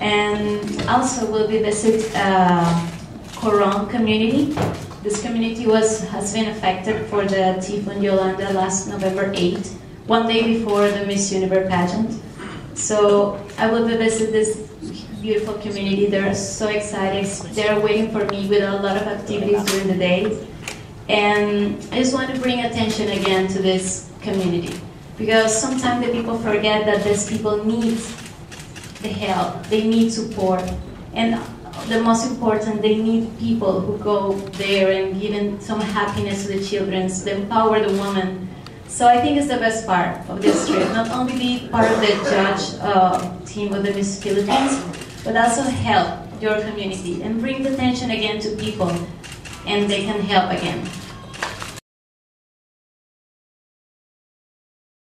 And also we'll be visit uh, Coron community. This community was has been affected for the Typhoon Yolanda last November 8, one day before the Miss Universe pageant. So I will be visit this beautiful community. They're so excited. They're waiting for me with a lot of activities during the day. And I just want to bring attention again to this community because sometimes the people forget that these people need the help, they need support, and the most important, they need people who go there and give some happiness to the children, so empower the woman. So I think it's the best part of this trip, not only be part of the judge uh, team of the Miss Philippines, but also help your community and bring the attention again to people, and they can help again.